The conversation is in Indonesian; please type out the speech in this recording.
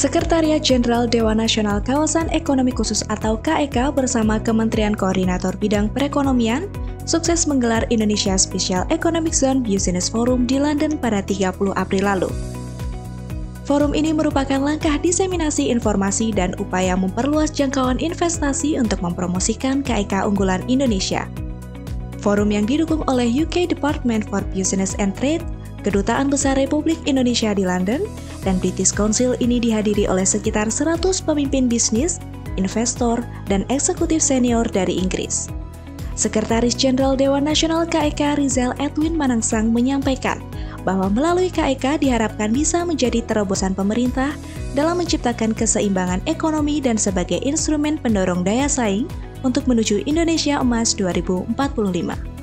Sekretariat Jenderal Dewan Nasional Kawasan Ekonomi Khusus atau KEK bersama Kementerian Koordinator Bidang Perekonomian sukses menggelar Indonesia Special Economic Zone Business Forum di London pada 30 April lalu. Forum ini merupakan langkah diseminasi informasi dan upaya memperluas jangkauan investasi untuk mempromosikan KEK unggulan Indonesia. Forum yang didukung oleh UK Department for Business and Trade, Kedutaan Besar Republik Indonesia di London, dan British Council ini dihadiri oleh sekitar 100 pemimpin bisnis, investor, dan eksekutif senior dari Inggris. Sekretaris Jenderal Dewan Nasional KEK Rizal Edwin Manangsang menyampaikan bahwa melalui KEK diharapkan bisa menjadi terobosan pemerintah dalam menciptakan keseimbangan ekonomi dan sebagai instrumen pendorong daya saing untuk menuju Indonesia Emas 2045.